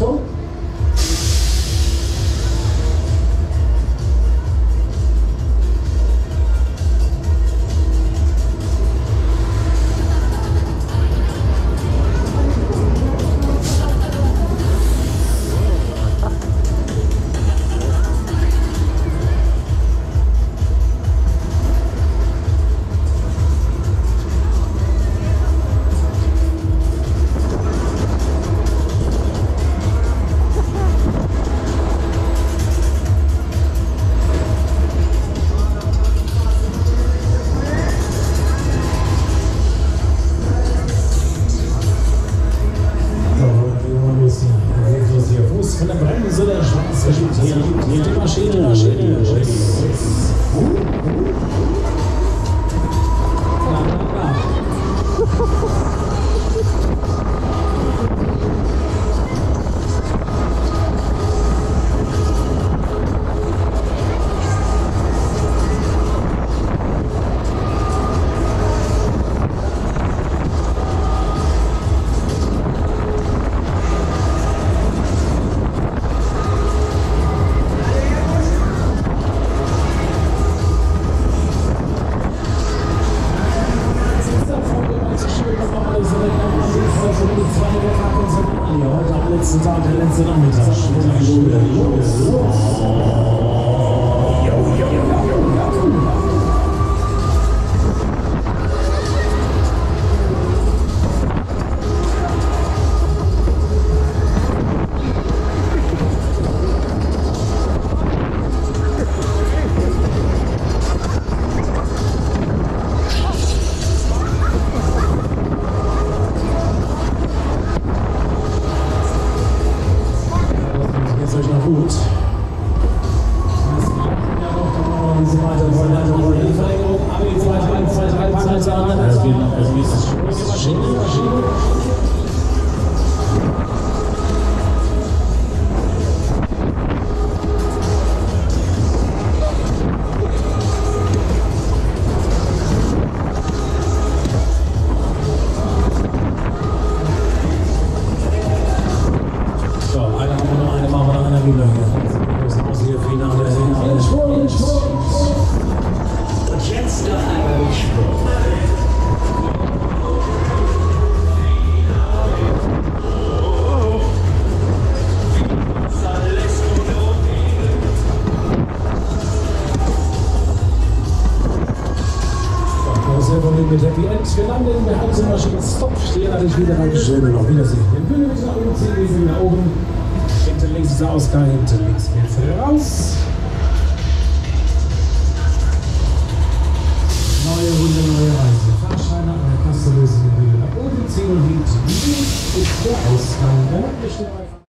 또? Nitroxígeno, nitroxígeno, nitroxígeno. Heute am letzten Tag, der letzte Nachmittag. Jetzt euch There's no boots. Selber mit Happy End. Wir landen in der Halsemaschine. Stop. Stehen natürlich wieder. Dankeschön und auf Wiedersehen. Den Bühne bitte nach oben ziehen, die nach oben. Hinten links ist der Ausgang, hinten links geht's wieder raus. Neue Runde, neue Reise. Fahrscheine an der Kasse lösen die Bühne nach oben ziehen und hinten links ist der Ausgang.